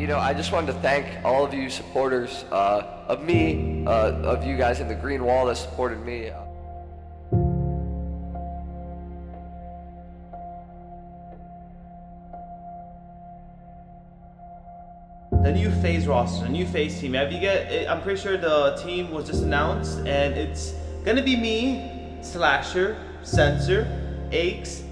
you know, I just wanted to thank all of you supporters uh, of me, uh, of you guys in the Green Wall that supported me. the new FaZe roster, the new FaZe team. Have you get? I'm pretty sure the team was just announced, and it's gonna be me, Slasher, Censor, Aches.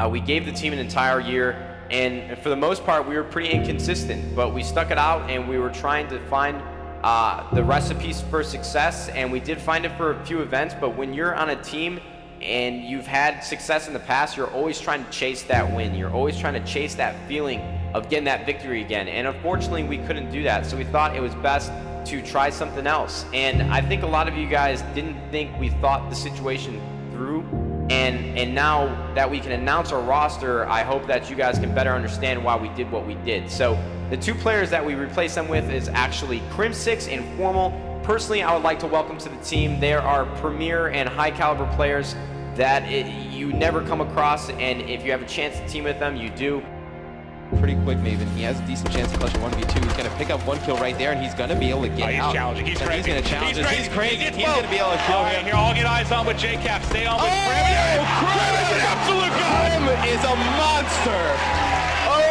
Uh, we gave the team an entire year, and for the most part, we were pretty inconsistent, but we stuck it out and we were trying to find uh, the recipes for success, and we did find it for a few events. But when you're on a team and you've had success in the past, you're always trying to chase that win. You're always trying to chase that feeling of getting that victory again. And unfortunately, we couldn't do that. So we thought it was best to try something else. And I think a lot of you guys didn't think we thought the situation through. And and now that we can announce our roster, I hope that you guys can better understand why we did what we did. So the two players that we replaced them with is actually Crim6 and Formal. Personally, I would like to welcome to the team. There are premier and high caliber players that it, you never come across, and if you have a chance to team with them, you do. Pretty quick, Maven. He has a decent chance to clutch a 1v2. He's going to pick up one kill right there, and he's going to be able to get oh, he's out. Challenging. He's, crazy. he's going to challenge he's, he's crazy. He's, he's going to be able to kill all him. Right, here, all get eyes on with JCap. Stay on with oh, Krim. Krim is an absolute god. Krim is a monster. Oh.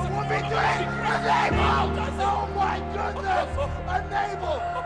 Oh my goodness! Enable!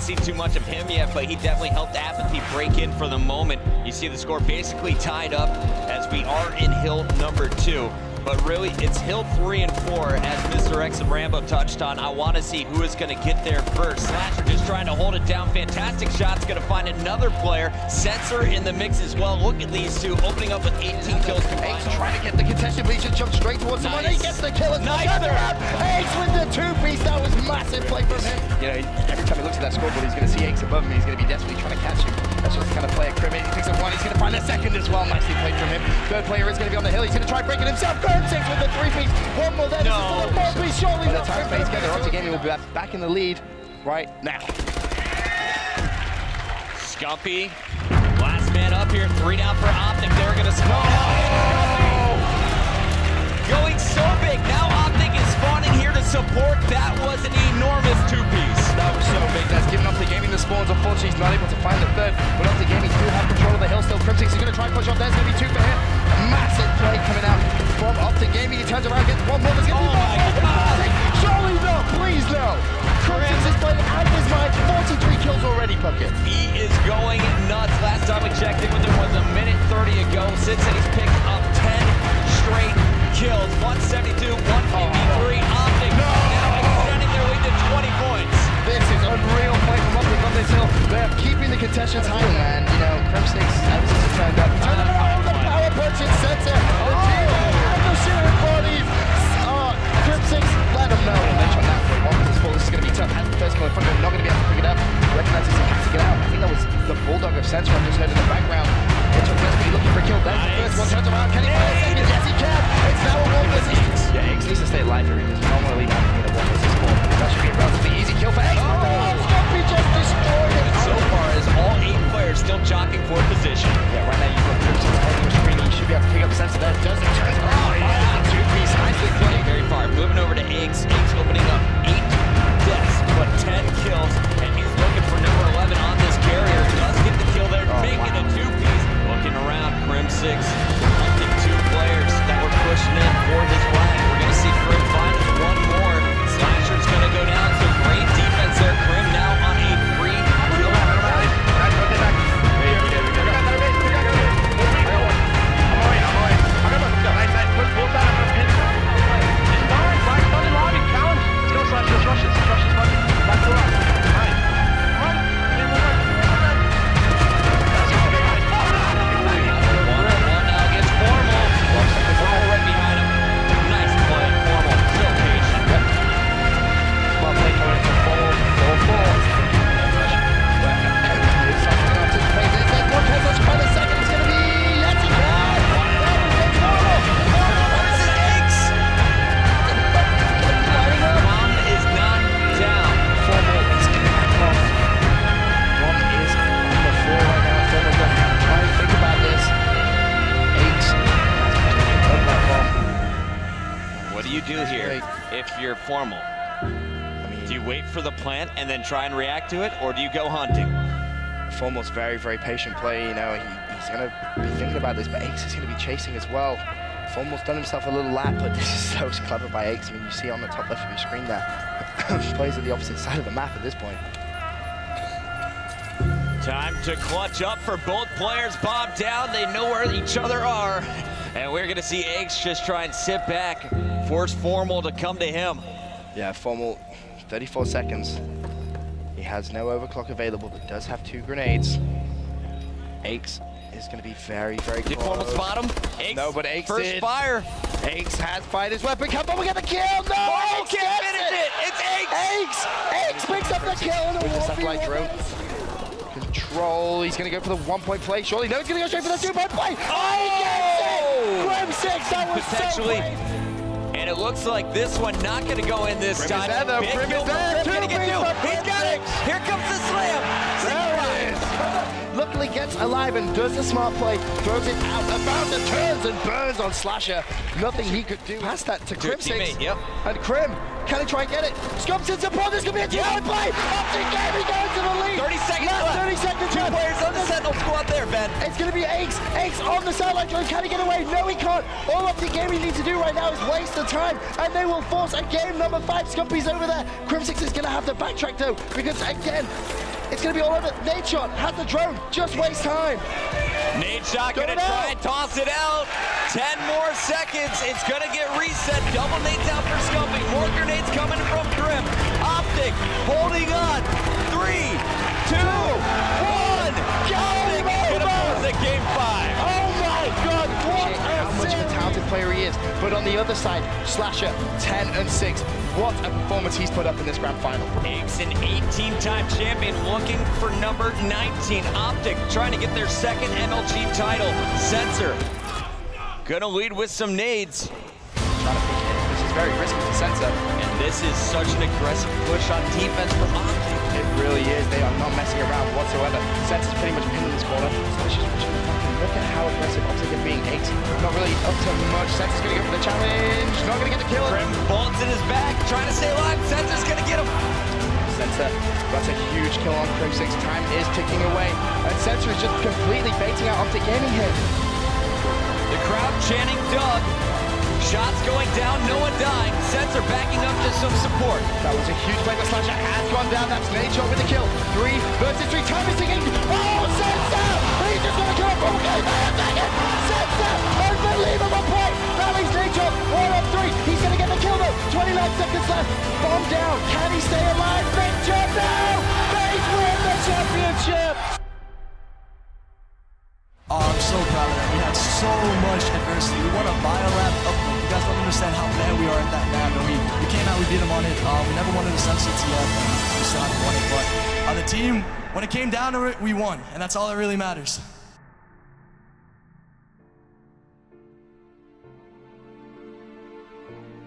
Haven't seen too much of him yet, but he definitely helped Apathy break in for the moment. You see the score basically tied up as we are in hill number two. But really, it's hill three and four, as Mr. X and Rambo touched on. I want to see who is going to get there first. Slasher just trying to hold it down. Fantastic shots. Going to find another player. Censor in the mix as well. Look at these two opening up with 18 kills combined. Ace trying to get the contested, but he just jumped straight towards nice. someone. He gets the kill. It's nice Ace with the two-piece. That was massive play from him. You know, every time he looks at that scoreboard, he's going to see Ace above him. He's going to be desperately trying to catch him. That's just the kind of play at Krim. He picks up one. He's going to find a second as well. Nicely played from him. Third player is going to be on the hill. He's going to try breaking himself. Burn six with the three-piece. One more there. No. This is the four-piece. Surely By the time Space together, Optic Gaming will be back in the lead right now. Scumpy. Last man up here. Three down for Optic. They're going to spawn out. Going support. That was an enormous two-piece. That was so big. That's given Optic Gaming the spawns. Unfortunately, he's not able to find the third. But Optic Gaming do have control of the hill still. Crim6 is going to try and push off. There's going to be two for him. Massive play coming out from Optic Gaming. He turns around, gets one more. There's going to be Oh one more. Surely no. Please no. Crim6 is playing out of his mind. 43 kills already, Puckett. He is going nuts. Last time we checked in with him was a minute 30 ago. Since then, he's picked up 10 straight kills. 172, 153. Optic now 20 points. This is unreal play from Optic on this hill. They're keeping the contestants high, man. You know, Crim6, ever since he turned up, he turned around the power punch and center. The deal and the shooting bodies. Uh, Crim6, let them know. Then shot down for one. This ball this is going to be tough. Has the first goal in front of him, not going to be able to pick it up. Recognizes he has to get out. I think that was the bulldog of Censor I just heard in the background. It's a desperately looking for a kill. There's the first one. Turns around. Can he find a second? Yes, he can. It's to it, or do you go hunting? Formal's very, very patient play. You know, he, he's going to be thinking about this, but Aches is going to be chasing as well. Formal's done himself a little lap, but this is so clever by Aches. I mean, you see on the top left of your screen there, he plays at the opposite side of the map at this point. Time to clutch up for both players. Bob down, they know where each other are. And we're gonna see Aches just try and sit back, force Formal to come to him. Yeah, Formal, 34 seconds. He has no overclock available, but does have two grenades. Aches is going to be very, very Did close. Formal spot him? Aches, No, but Aches first did. fire. Aches has fired his weapon. Come on, we get the kill. No, Formal Aches can't gets finish it. It's Eggs. Aches, Aches picks up the kill. and a With the 1v1. satellite drone. Control. He's going to go for the one-point play. Surely, no, he's going to go straight for the two-point play. Oh, he gets it. Oh! Crim six. That was Potentially. so great. And it looks like this one not gonna go in this Crim is time. Big there. Two Gonna get from He's got it. Here comes the slam. There it is. Luckily gets alive and does the smart play, throws it out, about the turns and burns on Slasher. Nothing he could do. Pass that to To a Crim Six. yep. And Crim, can he try and get it? Scumps in support, this could be a two-point play! Optic Gaming going to the lead! 30 seconds Last left. 30 seconds Two left. players on the Sentinel squad there, Ben. It's going to be Aches. Aches on the sideline. Can he get away? No, he can't. All Optic Gaming need to do right now is waste the time, and they will force a game number five. Scumpy's over there. Crimsix is going to have to backtrack though, because again, it's going to be all over. Nadeshot has the drone. Just waste time. Nadeshot gonna it out. try and toss it out. 10 more seconds. It's gonna get reset. Double nades out for Scumpy. More grenades coming from Crim. Optic holding on. Three, two, one. Is. But on the other side, Slasher, 10 and 6. What a performance he's put up in this grand final. Aches an 18-time champion looking for number 19. Optic trying to get their second MLG title. Censor gonna lead with some nades. Trying to pick it. This is very risky for Censor. And this is such an aggressive push on defense from Optic. Really is. They are not messing around whatsoever. Censor's pretty much pinned in this corner. Pushing the fucking look at how aggressive Optic are being eight. Not really up to much. Censor's gonna go for the challenge. Not gonna get the kill. Crim bullets in his back, trying to stay alive. Censor's gonna get him. Censor, that's a huge kill on Crim 6. Time is ticking away. And Censor is just completely baiting out Optic Gaming here. The crowd chanting Doug. Shots going down, no one dying. Censor backing up to some support. That was a huge play, but Slasher has gone down. That's Nature with the kill. Three versus three. Time is ticking. Oh, Censor! He's just gonna kill. Okay, wait a second. Censor! Unbelievable play. That is Nature. One of three. He's gonna get the kill though. 29 seconds left. Bomb down. Can he stay we still haven't won it. But on the team, when it came down to it, we won. And that's all that really matters.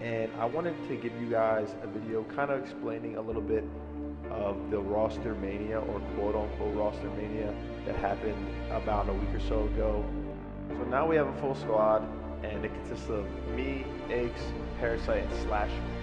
and I wanted to give you guys a video kind of explaining a little bit of the roster mania or quote unquote roster mania that happened about a week or so ago. So now we have a full squad and it consists of me, Aches, Parasite, and Slasher.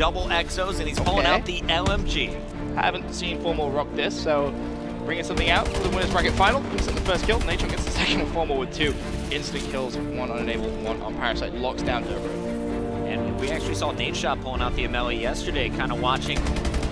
Double exos, and he's pulling Okay. out the LMG. Haven't seen Formal rock this, so bringing something out for the winners bracket final. He's in the first kill. Nature gets the second and Formal with two instant kills, one on Enable, one on Parasite. Locks down Turbo. And we actually saw Nadeshot pulling out the Ameli yesterday, kind of watching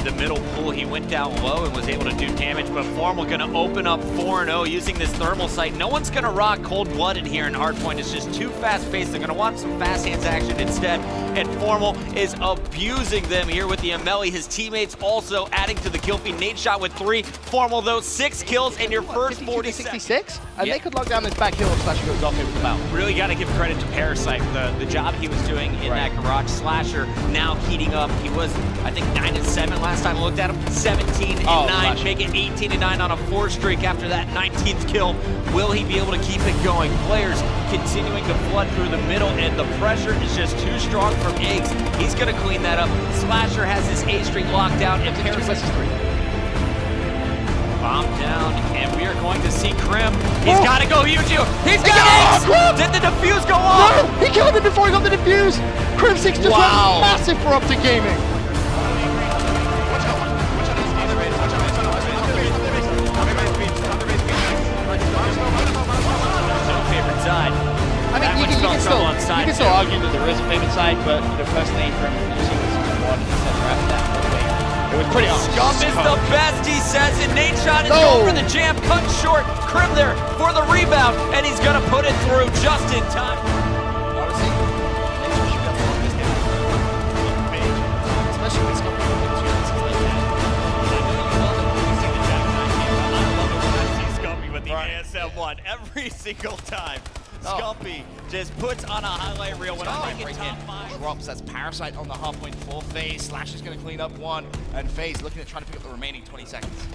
the middle pool. He went down low and was able to do damage, but Formal going to open up 4-0 using this thermal sight. No one's going to rock cold-blooded here in Hardpoint. It's just too fast-paced. They're going to want some fast hands action instead, and Formal is abusing them here with the Ameli. His teammates also adding to the kill feed. Nadeshot with three. Formal, though, six kills in your first 40 66? And Yeah. they could lock down this back hill if Slasher goes off with the mount. Really got to give credit to Parasite for the, the job he was doing in that garage slasher. Now heating up. He was, I think, 9 and 7 last time I looked at him. 17 and Oh, 9, gosh. make it 18 and 9 on a four streak after that 19th kill. Will he be able to keep it going? Players continuing to flood through the middle, and the pressure is just too strong from Aches. He's going to clean that up. Slasher has his A streak locked down, and Parasite. Bomb down, and we are going to see Krim. He's oh! got to go huge here. He's got it! Did the defuse go off? No! He killed him before he got the defuse! Krim 6 just Wow. went massive for Optic Gaming! Can trouble still, on you side can still two. argue that there is a favorite side, but you know, personally, from using this one center after that, it was pretty honest. Scum is the best, he says, and Nadeshot is No. going for the jam, cut short. Krim there for the rebound, and he's gonna put it through just in time. Honestly, Nature should be able to hold this down. Especially when it's coming from two pieces like that. Scumpy with the ASM one every single time. Oh. Scumpy just puts on a highlight reel when I'm making top five. Drops, that's Parasite on the half point for FaZe. Slash is going to clean up one, and FaZe looking at trying to pick up the remaining 20 seconds.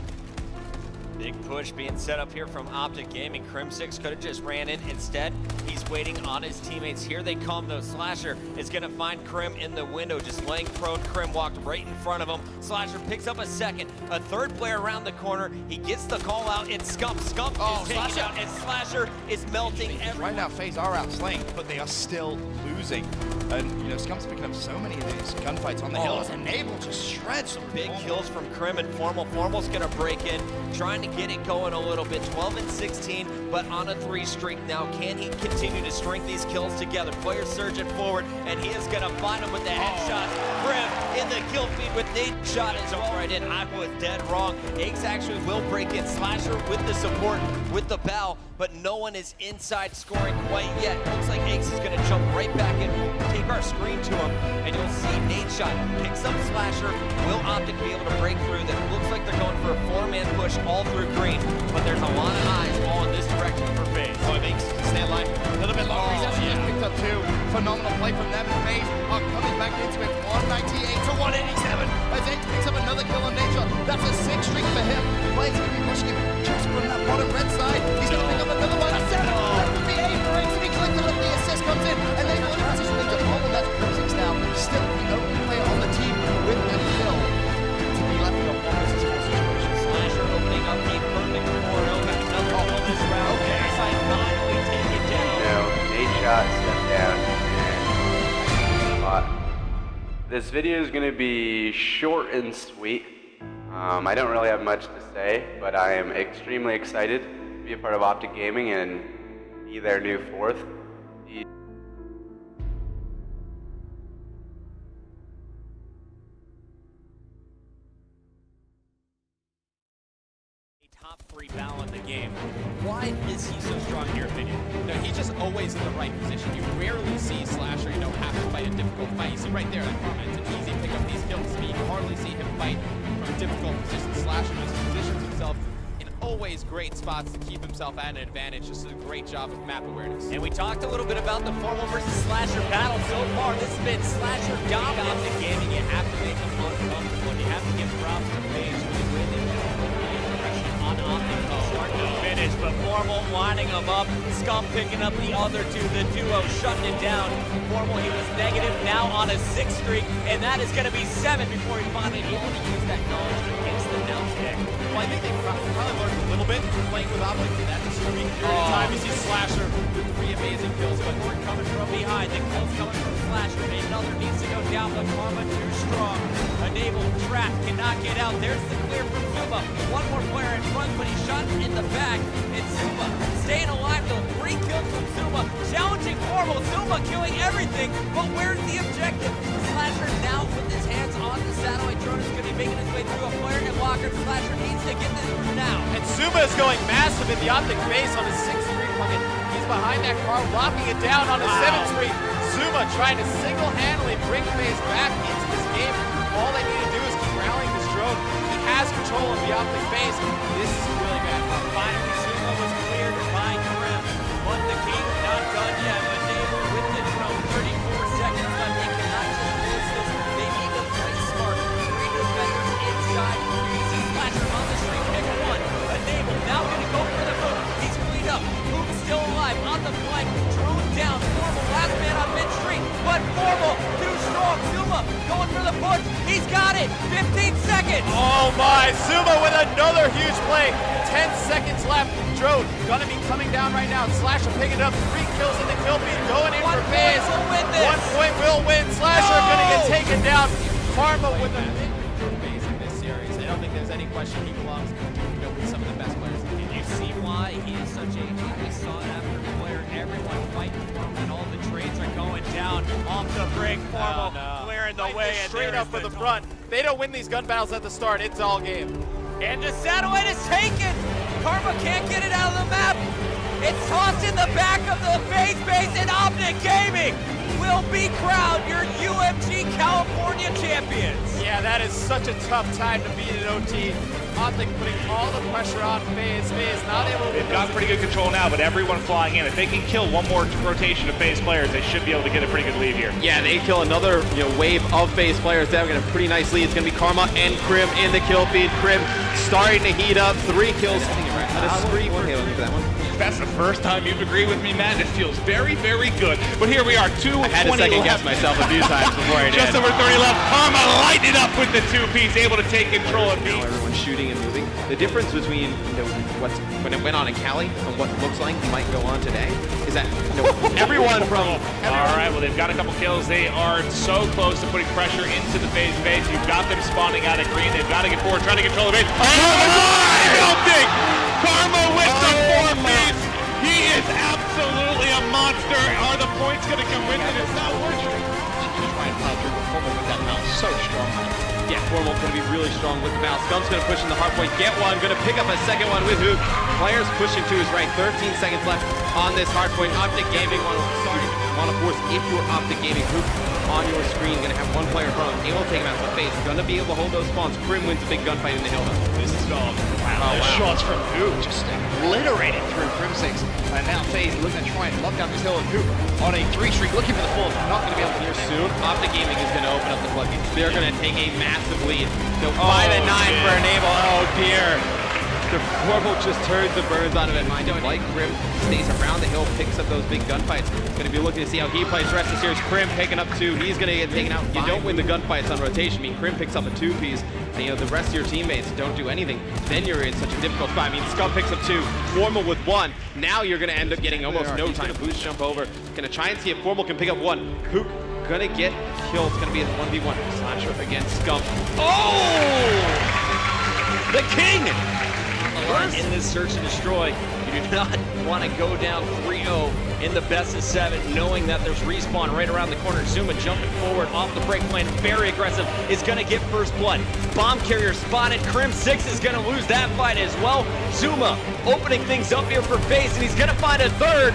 Big push being set up here from Optic Gaming. Crim6 could have just ran in. Instead, he's waiting on his teammates. Here they come, though. Slasher is going to find Krim in the window, just laying prone. Krim walked right in front of him. Slasher picks up a second. A third player around the corner. He gets the call out. It's Scump. Scump Oh, is taken Slasher. out, and Slasher is melting Right now, FaZe are outslain, but they are still losing. And, you know, Scump's picking up so many of these gunfights on the hill. Oh. As Enable just shreds some Big kills from Krim and Formal. Formal's gonna break in, trying to get it going a little bit. 12 and 16, but on a three streak now. Can he continue to string these kills together? Player surging forward, and he is gonna find him with the headshot. Krim in the kill feed with Nate shot and jump right in. I was dead wrong. Ace actually will break in. Slasher with the support, with the bow, but no one is inside scoring quite yet. Looks like Ace is gonna jump right back in. Take our screen to him, and you'll see Nadeshot picks up Slasher. Will Optic be able to break through? That looks like they're going for a four-man push all through green, but there's a lot of eyes all in this direction for FaZe. Oh, it makes stay alive a little bit longer. He's actually just oh, picked up two. Phenomenal play from them and FaZe are coming back into it. 198 to 187 as Ace picks up another kill on Nature. That's a six streak for him. Players going to be pushing him just from that bottom red side. He's going to pick up another one. A seven. That would be eight for Ace if he collected it. The assist comes in and they will position into Paul. That's Crimsix now. Still the only player on the team with a kill to be left in a one versus four situation. Slasher opening up a perfect 4-0. Got another kill this round. Parasite finally taken down. You know, Nadeshot, stepped down, This video is going to be short and sweet. Um, I don't really have much to say, but I am extremely excited to be a part of Optic Gaming and be their new fourth. Top three in the game. Why is he so strong in your opinion? No, he's just always in the right position. You rarely see Slasher, you know, have to fight a difficult fight. You see right there, that comment, it's an easy pick up these kills. But you hardly see him fight from difficult positions. Slasher just positions himself in always great spots to keep himself at an advantage. Just a great job of map awareness. And we talked a little bit about the formal versus slasher battle so far. This has been slasher dominant in gaming. You have to make them uncomfortable. And you have to give props to FaZe start to finish. But formal winding them up. Scum picking up the other two. The duo shutting it down. Formal, he was negative, now on a six streak. And that is going to be seven before he finally able to use that knowledge against the pick. Well, I think they probably learned a little bit from playing with for disturbing period of time. You see Slasher with three amazing kills, but Ford coming from behind. The kills coming from Slasher. Another needs to go down, but Karma too strong. Enable trap cannot get out. There's the clear from ZooMaa. One more player in front, but he's shot in the back. It's ZooMaa staying alive though. Three kills from ZooMaa. Challenging Formal. ZooMaa killing everything, but where's the objective? Slasher now with his hands on the satellite drone is going to be making his way through a flare and Walker. Slasher needs to get this now. And ZooMaa is going massive in the optic base on his 6th street pocket. He's behind that car, locking it down on his Wow. 7th street. ZooMaa trying to single-handedly bring FaZe back into this game. All they need to do is keep rallying this drone. He has control of the optic base. This is really bad. Finally, ZooMaa was cleared by Krim. But the king not done yet. The flank. Drone down. Formal last man on mid street. But Formal too strong. ZooMaa going for the push. He's got it. 15 seconds. Oh my, ZooMaa with another huge play. 10 seconds left. Drone gonna be coming down right now. Slasher picking up three kills in the kill feed, going in One for point FaZe. will win this. One point will win. Slasher No! gonna get taken down. Karma with a FaZe in this series. I don't think there's any question he belongs you know, with some of the best players in the game. You see why he is such a highly sought after player. Everyone fighting and all the trades are going down off the break. Oh, Formal clearing the way, and straight up for the the front. They don't win these gun battles at the start. It's all game. And the satellite is taken. Karma can't get it out of the map. It's tossed in the back of the FaZe base, and Optic Gaming will be crowned your UMG California champions. Yeah, that is such a tough time to beat an OT. Optic putting all the pressure on FaZe. FaZe not able to They've got pretty good control now, but everyone flying in. If they can kill one more rotation of FaZe players, they should be able to get a pretty good lead here. Yeah, they kill another you know, wave of FaZe players. They're getting a pretty nice lead. It's going to be Karma and Krim in the kill feed. Krim starting to heat up. Three kills. I think you're. That is for Halo for that one. That's the first time you've agreed with me, Matt. It feels very, very good. But here we are, two I had to second guess myself a few times before I did. Just over 30 left. Karma lighting it up with the two piece, able to take control of Now B. everyone's shooting and moving. The difference between you know, what's when it went on in Cali and what looks like might go on today is that you know, everyone from All right, well, they've got a couple kills. They are so close to putting pressure into the FaZe base. You've got them spawning out of green. They've got to get forward, trying to control the base. Oh, I don't think Karma with the oh four piece. He is absolutely a monster. Are the points going to come with it? It's not worth it. trying to plow through with that mouse. So strong. Yeah, Formal going to be really strong with the mouse. Scum's going to push in the hard point, get one, going to pick up a second one with Hoop. Players pushing to his right, 13 seconds left on this hard point. Optic Gaming, want to, sorry, want to force if you're Optic Gaming, Hoop on your screen, going to have one player in front of him, able to take him out to the face, going to be able to hold those spawns. Crim wins a big gunfight in the hill. This is all. Wow, oh, wow. Shots from Hoop just obliterated through Crimsix. And now FaZe looking to try and lock down this hill and Hoop on a three streak, looking for the fourth. Not going to be able to Here hear soon, Optic Gaming is going to open up the floodgates. They're going to take a massive lead. So Oh, five and oh, nine man. for Enable. Oh dear. The Formal just turns the birds out of it. I don't like Krim stays around the hill, picks up those big gunfights. Going to be looking to see how he plays the rest of the series. Krim picking up two. He's going to get taken out. You don't win the gunfights on rotation. I mean, Krim picks up a two piece. And, you know, the rest of your teammates don't do anything. Then you're in such a difficult spot. I mean, Scum picks up two. Formal with one. Now you're going to end up getting almost no time. Boost jump over. Going to try and see if Formal can pick up one. Huke gonna get killed. It's gonna be a 1v1. Slasher against Scum. Oh! The king! In this search and destroy, you do not want to go down 3-0 in the best of seven, knowing that there's respawn right around the corner. ZooMaa jumping forward off the break plan, very aggressive, is going to get first blood. Bomb carrier spotted. Crim 6 is going to lose that fight as well. ZooMaa opening things up here for FaZe, and he's going to find a third.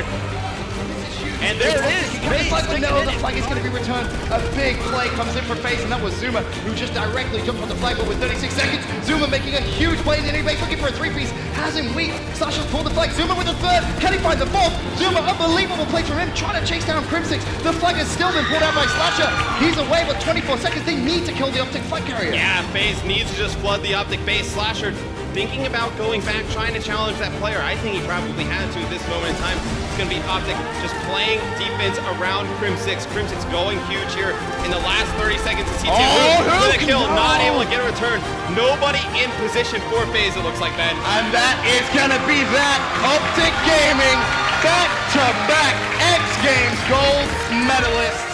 And there it is. Can the FaZe flag taking no, it the flag is going to be returned. A big play comes in for FaZe, and that was ZooMaa, who just directly jumped on the flag, but with 36 seconds, ZooMaa making a huge play in the base, looking for a three-piece, has him weak. Sasha's pulled the flag, ZooMaa with the third, can he find the fourth? ZooMaa, unbelievable play from him, trying to chase down Crimsix. The flag has still been pulled out by Slasher. He's away with 24 seconds. They need to kill the Optic flag carrier. Yeah, FaZe needs to just flood the optic base. Slasher thinking about going back, trying to challenge that player. I think he probably had to at this moment in time. It's going to be Optic just playing defense around Crim 6. Crim 6 going huge here in the last 30 seconds of CT. Oh, with a kill, no! not able to get a return. Nobody in position for FaZe, it looks like, Ben. And that is going to be that. Optic Gaming, back-to-back X Games gold medalists.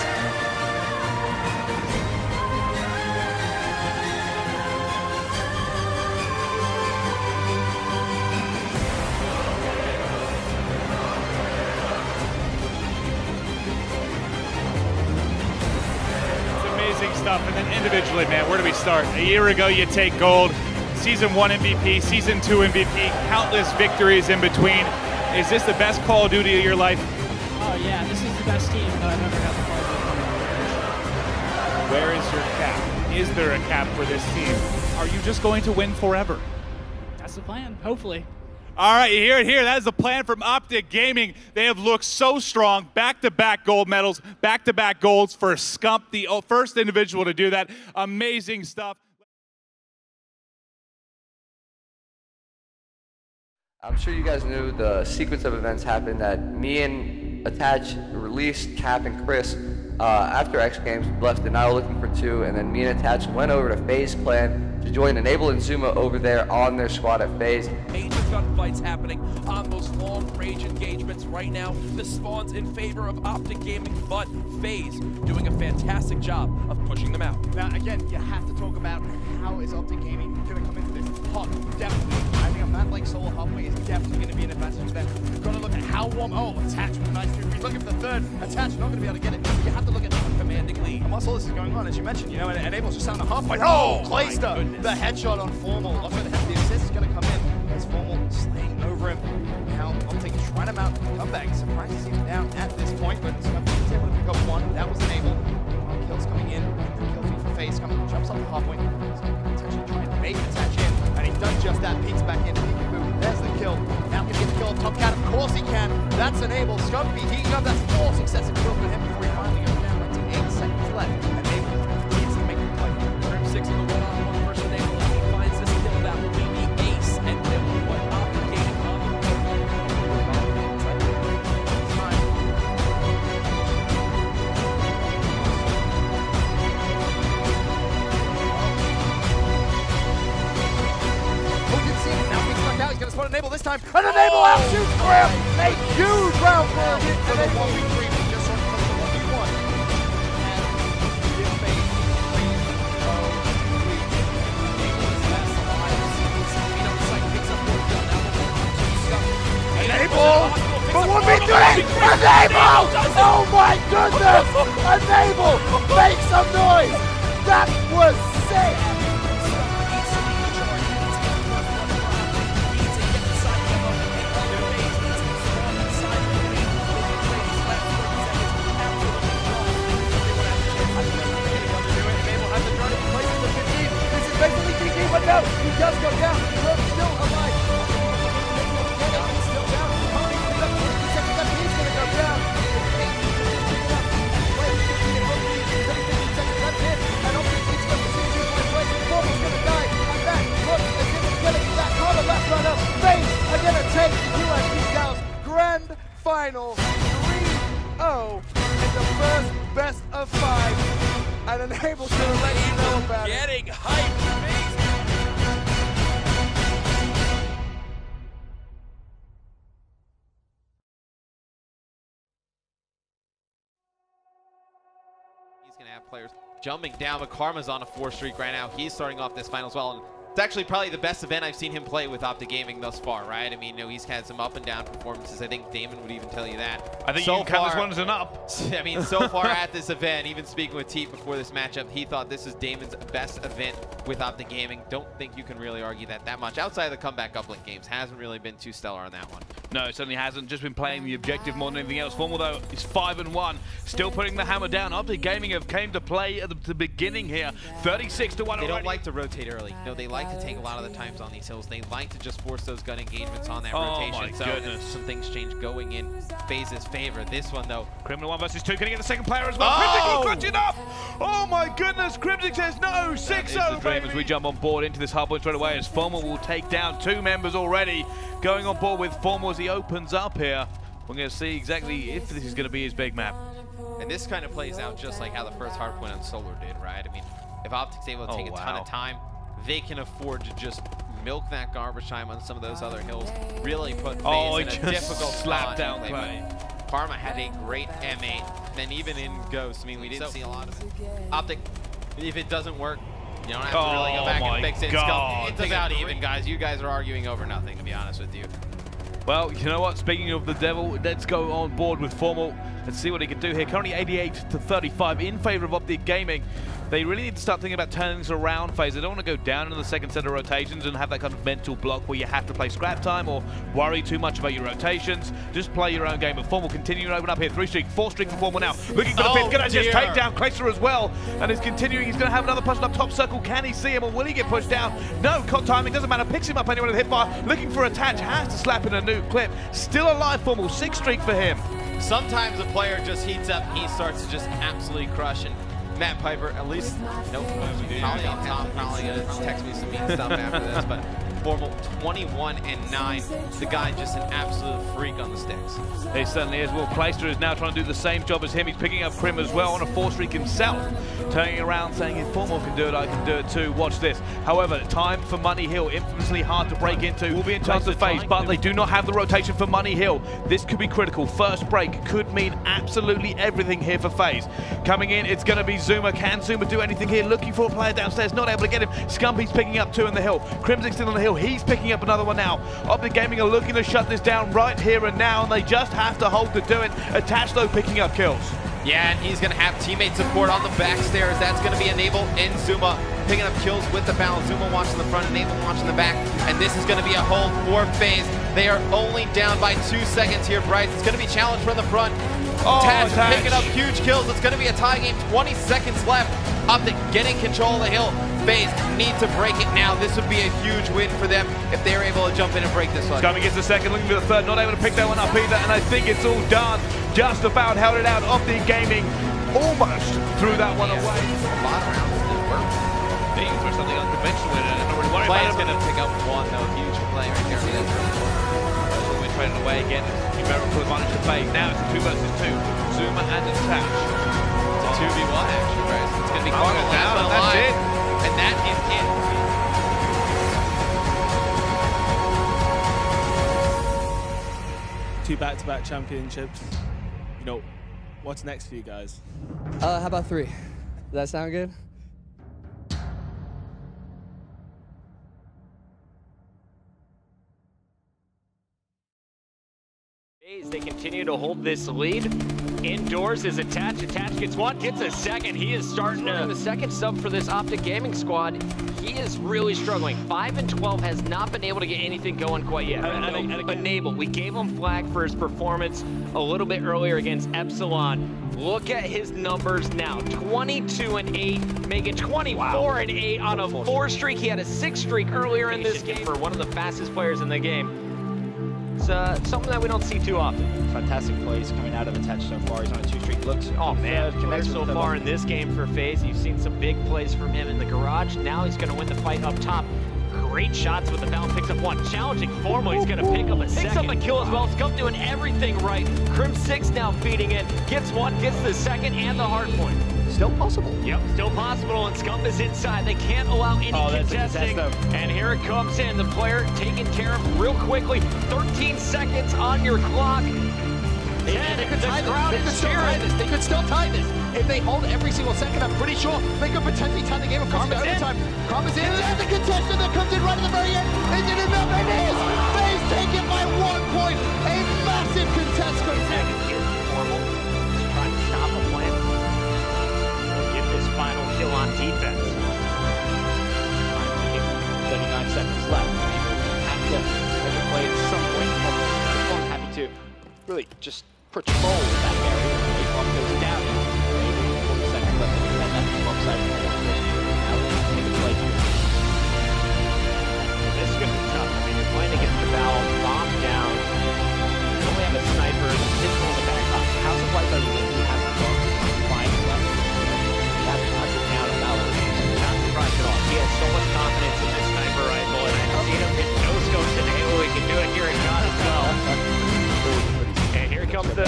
Man, where do we start? A year ago, you take gold. Season one MVP, season two MVP, countless victories in between. Is this the best Call of Duty of your life? Oh yeah, this is the best team that I've ever had the pleasure of Where is your cap? Is there a cap for this team? Are you just going to win forever? That's the plan, hopefully. All right, you hear it here. That is the plan from Optic Gaming. They have looked so strong, back-to-back gold medals, back-to-back golds for Scump, the first individual to do that. Amazing stuff. I'm sure you guys knew the sequence of events happened that me and Attach released Cap and Chris uh, after X Games, left Denial looking for two, and then me and Attach went over to FaZe Clan to join Enable and Zuma over there on their squad at FaZe. Major gunfights happening on those long range engagements right now. The spawn's in favor of Optic Gaming, but FaZe doing a fantastic job of pushing them out. Now, again, you have to talk about how is Optic Gaming going to come into this. Hot, definitely. Map like Solar Halfway is definitely going to be an advantage for them. You've got to look at how warm. Oh, attach with a nice two. He's looking for the third. Attach, not going to be able to get it. You have to look at the commanding lead. And whilst all this is going on, as you mentioned, you know, and Enable's just out on the halfway. Oh, Oh, Clayster! The headshot on Formal. Look at the, the assist is going to come in. As Formal slaying over him. Now, I'll Optic trying to mount a comeback. To him down at this point, but Optic's That's Enable. Scumpy heating up. That's four successive kills for him jumping down, but Karma's on a four streak right now. He's starting off this final as well. And it's actually probably the best event I've seen him play with Optic Gaming thus far, right? I mean, you know, he's had some up and down performances. I think Damon would even tell you that. I think so you can count this far- one as an up. I mean, so far at this event, even speaking with Teep before this matchup, he thought this is Damon's best event with Optic Gaming. Don't think you can really argue that that much. Outside of the comeback uplink games, hasn't really been too stellar on that one. No, it certainly hasn't. Just been playing the objective more than anything else. Formal though is five and one, still putting the hammer down. Optic Gaming have came to play at the, the beginning here, 36 to one. They don't like to rotate early. No, they like to take a lot of the times on these hills. They like to just force those gun engagements on that Oh rotation. my so goodness. some things change going in FaZe's favor. This one though, Criminal one versus two. Can he get the second player as well? Oh! Cryptic will clutch it up. Oh my goodness. Cryptic says no. 6-0, dream baby. as we jump on board into this hardpoint straight away as Formal will take down two members already. Going on board with Formal as he opens up here. We're going to see exactly if this is going to be his big map. and this kind of plays out just like how the first hardpoint on Solar did, right? I mean, if Optic's able to Oh, take a ton of time, they can afford to just milk that garbage time on some of those other hills. Really put FaZe Oh, in he a difficult slapped spot. down They- Clay. Karma had a great M8. Then even in Ghost, I mean, we didn't see a lot of it. Optic, if it doesn't work, you don't have to really Oh go back and fix it. It's, God. go- it's about even, guys. You guys are arguing over nothing, to be honest with you. Well, you know what? Speaking of the devil, let's go on board with Formal. Let's see what he can do here. Currently 88 to 35 in favor of Optic Gaming. They really need to start thinking about turning this around FaZe. They don't want to go down in the second set of rotations and have that kind of mental block where you have to play scrap time or worry too much about your rotations. Just play your own game. But Formal continuing to open up here. Three streak, four streak for Formal now. Looking for the Oh, fifth. Gonna just take down Clayster as well. And is continuing. He's going to have another person up top circle. Can he see him or will he get pushed down? No, caught timing. Doesn't matter. Picks him up anyway with a hip fire. Looking for attach. Has to slap in a new clip. Still alive, Formal. Six streak for him. Sometimes a player just heats up, he starts to just absolutely crush. And Matt Piper, at least, nope, probably on top, probably gonna text me some mean stuff after this, but Formal 21 and 9. The guy just an absolute freak on the sticks. He certainly is. Will Clayster is now trying to do the same job as him. He's picking up Krim as well on a four streak himself. Turning around saying if Formal can do it, I can do it too. Watch this. However, time for Money Hill. Infamously hard to break into. Will be in chance of FaZe, but they do not have the rotation for Money Hill. This could be critical. First break could mean absolutely everything here for FaZe. Coming in, it's going to be ZooMaa. Can ZooMaa do anything here? Looking for a player downstairs, not able to get him. Scumpy's picking up two in the hill. Crimson's still on the hill. He's picking up another one now. Optic Gaming are looking to shut this down right here and now, and they just have to hold to do it. Attach though picking up kills. Yeah, and he's going to have teammate support on the back stairs. That's going to be Enable and ZooMaa picking up kills with the balance. ZooMaa watching the front, Enable watching the back. And this is going to be a hold for FaZe. They are only down by two seconds here, Bryce. It's going to be challenged from the front. Oh, Tatch. picking up huge kills. It's going to be a tie game. 20 seconds left. Optic getting control of the hill. FaZe need to break it now. This would be a huge win for them if they're able to jump in and break this one. Scummy gets the second, looking for the third, not able to pick that one up either, and I think it's all done. Just about held it out. Optic Gaming almost threw that one away. A lot of rounds didn't work. They for something unconventional and not really worried Play about going to pick up one, though. Huge play right there. That's really We're trading away again. Numerical advantage to FaZe. Now it's a two versus two. ZooMaa and Attach. It's a 2v1 actually, Bryce. It's going to be Oh, a down, last and one that's it. And that is it. Two back-to-back championships. You know, what's next for you guys? Uh, how about three? Does that sound good? Days, They continue to hold this lead. Indoors is attached. Attached gets one, gets a second. He is starting to. The second sub for this Optic Gaming squad. He is really struggling. 5 and 12 has not been able to get anything going quite yet. Enable. We gave him flag for his performance a little bit earlier against Epsilon. Look at his numbers now. 22 and 8, making 24 and 8 on a four streak. He had a six streak earlier in this game for one of the fastest players in the game. It's uh, something that we don't see too often. Fantastic plays coming out of the touch so far. He's on a two-streak. Looks Oh man, connects so far in this game for FaZe, you've seen some big plays from him in the garage. Now he's going to win the fight up top. Great shots with the balance. Picks up one. Challenging formal. He's going to pick up a Picks second. up a kill as well. Scump doing everything right. Crim 6 now feeding in. Gets one, gets the second, and the hard point. Still possible. Yep, still possible, and Scump is inside. They can't allow any Oh, contesting. contest, and here it comes in. The player taken care of real quickly. 13 seconds on your clock. They, Ten, they could the tie this. crowd They could still tie this. They could still tie this. If they hold every single second, I'm pretty sure they could potentially tie the game of Karma's in. overtime. Karma's in. There's the contestant that comes in right at the very end. Is it enough? It is. FaZe take it by one point. A massive contestant. Kill on defense. 39 seconds left. Have to make a play at some point. I'm happy to really just patrol that area. If goes down, maybe one second left to defend that from upside. Do it here in God as well. And here comes the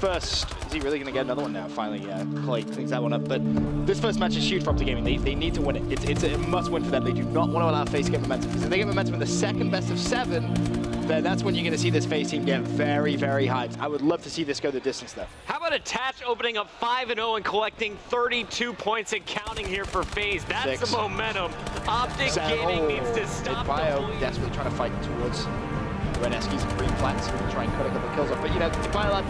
first, is he really going to get another one now? Finally, yeah, Clay cleans that one up. But this first match is huge for Optic Gaming. They, they need to win it. It's, it's a must win for them. They do not want to allow FaZe to get momentum. Because if they get momentum in the second best of seven, then that's when you're going to see this FaZe team get very, very hyped. I would love to see this go the distance, though. How about Attach opening up 5 0 and collecting 32 points and counting here for FaZe? That's Six. the momentum. Optic Seven. Gaming Oh, needs to oh. stop the Bio desperately trying to fight towards and green flats to try and cut a couple of kills off. But you know, Biolab,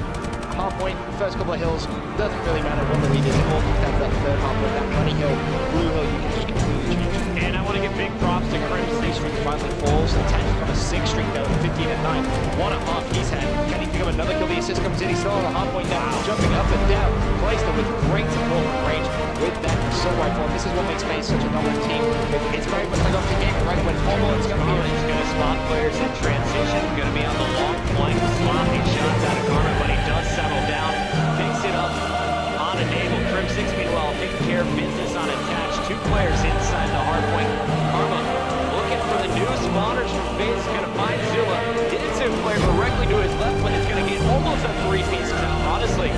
half point, first couple of hills, doesn't really matter what the lead is. It all comes down to that third half point, that money hill, blue hill, you can just completely change it. And I want to give big props to Crim. Six streak finally falls. The Tech on a six streak now, 15 and 9. One and a half he's had. Can he pick up another kill? The assist comes in. He's still on the half point now. Jumping up and down. Placed it with great support range with that assault rifle. And this is what makes FaZe such a dominant team. It's very much like off the game, right? When Formal is going to be He's going to spot players in transition. Going to be on the long flank, slopping shots out of Karma, care business on attach. Two players inside the hard point. Karma looking for the new spawners from FaZe. Going to find Zula. See a player directly to his left, but it's going to get almost a three-piece count. Honestly,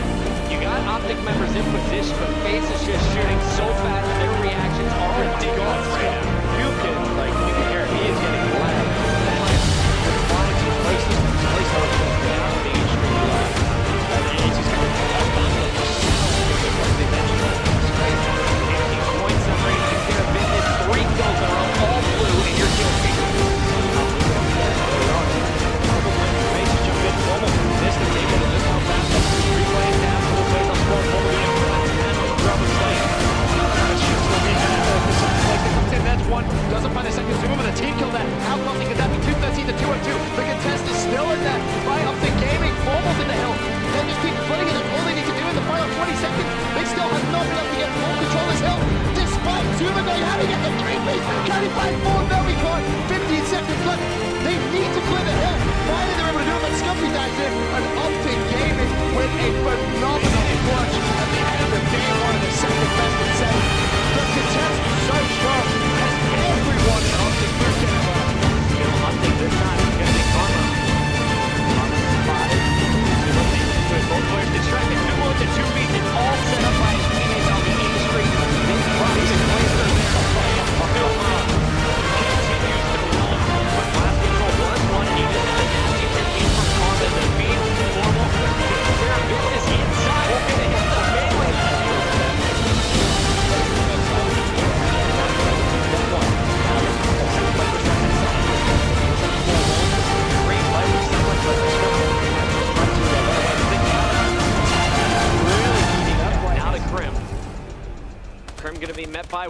you got Optic members in position, but FaZe is just shooting so fast their reactions are ridiculous right now. You can, like,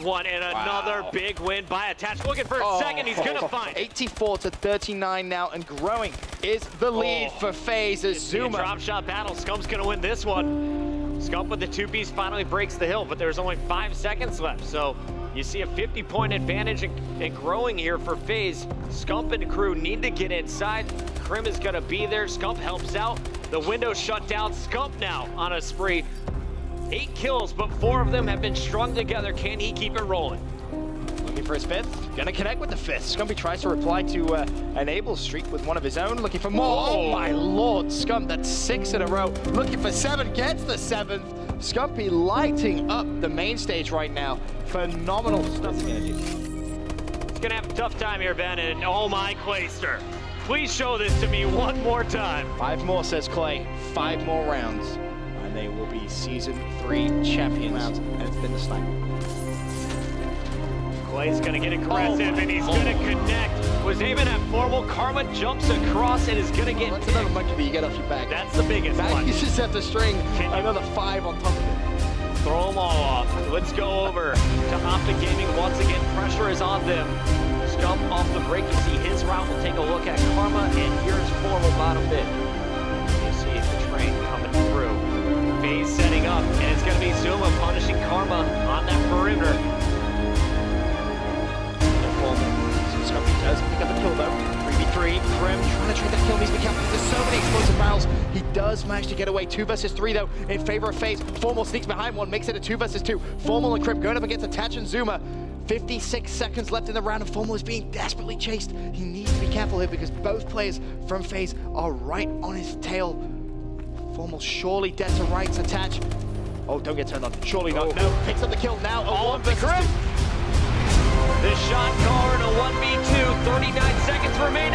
one and another big win by Attach. Looking for a oh. second, he's gonna oh. find 84 to 39 now and growing is the oh. lead Oh. for FaZe as ZooMaa. drop shot battle. Scump's gonna win this one. Scump with the two piece finally breaks the hill, but there's only five seconds left. So you see a 50 point advantage and, and growing here for FaZe. Scump and crew need to get inside. Crim is gonna be there. Scump helps out. The window shut down. Scump now on a spree. Eight kills, but four of them have been strung together. Can he keep it rolling? Looking for his fifth. Gonna connect with the fifth. Scumpy tries to reply to uh, Enable's streak with one of his own. Looking for more. Oh, my lord. Scump, that's six in a row. Looking for seven. Gets the seventh. Scumpy lighting up the main stage right now. Phenomenal stuff. He's gonna have a tough time here, Ben. And oh my, Clayster. Please show this to me one more time. Five more, says Clay. Five more rounds. And they will be season three champions. Rounds, and it's been the sniper. Clay's gonna get aggressive and he's oh. gonna connect. Was aiming at formal. Karma jumps across and is gonna get. That's another monkey that you get off your back. That's the biggest Now one. you just have to string another five on top of it. Throw them all off. Let's go over to Optic Gaming once again. Pressure is on them. Scump off the break. You see his route. We'll take a look at Karma and here's formal bottom mid. Up and it's gonna be ZooMaa punishing Karma on that perimeter. Scumpy does pick up a kill though. 3v3, Crim trying to trade that kill. Needs to be careful. There's so many explosive barrels. He does manage to get away. Two versus three though in favor of FaZe. Formal sneaks behind one, makes it a two versus two. Formal and Crim going up against Attach and ZooMaa. 56 seconds left in the round and Formal is being desperately chased. He needs to be careful here because both players from FaZe are right on his tail. Formal surely dead to rights. Attach. Oh, don't get turned on. Surely not. Oh. No, picks up the kill now. Oh, a one versus two. The shot in a 1v2, 39 seconds remaining.